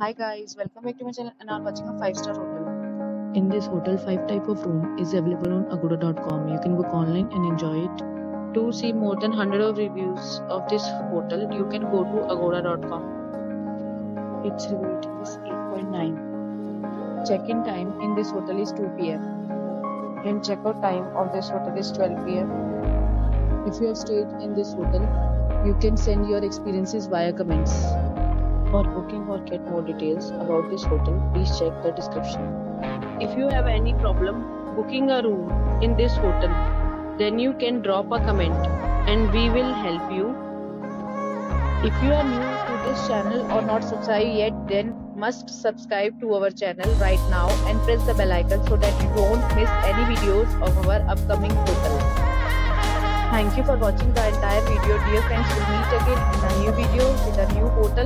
Hi guys, welcome back to my channel and are watching a 5-star hotel. In this hotel, 5 type of room is available on agoda.com. You can book online and enjoy it. To see more than 100 of reviews of this hotel, you can go to agoda.com. Its rating is 8.9. Check-in time in this hotel is 2 pm. And check-out time of this hotel is 12 pm. If you have stayed in this hotel, you can send your experiences via comments. For booking or get more details about this hotel, please check the description. If you have any problem booking a room in this hotel, then you can drop a comment and we will help you. If you are new to this channel or not subscribed yet, then must subscribe to our channel right now and press the bell icon so that you don't miss any videos of our upcoming hotel. Thank you for watching the entire video. Dear friends, we'll meet again in a new video with a new hotel.